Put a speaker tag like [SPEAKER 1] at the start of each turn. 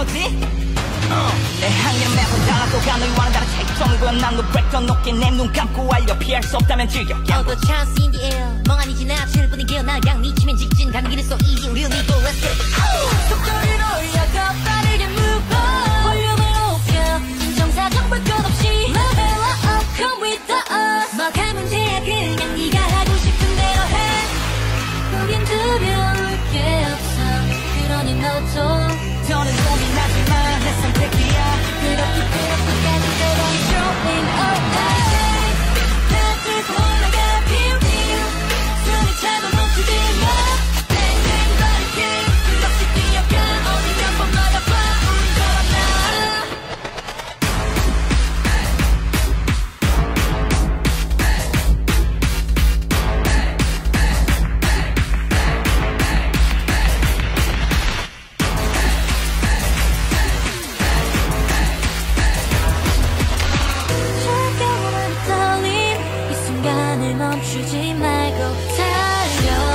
[SPEAKER 1] 올라서지? 어, 내 항면 매번 달라도 가 너희 와는 다른 차이점을 보여 난너 브레이크 높게 내 눈 감고 알려 피할 수 없다면 즐겨.
[SPEAKER 2] Although chance in the air. 멍하니 지나칠 뿐인 기어 나랑 미치면 직진. 가는 길은 so easy really go let's get it
[SPEAKER 3] 여전히 너도 더는 고민하지 마 시간을 멈추지 말고 달려.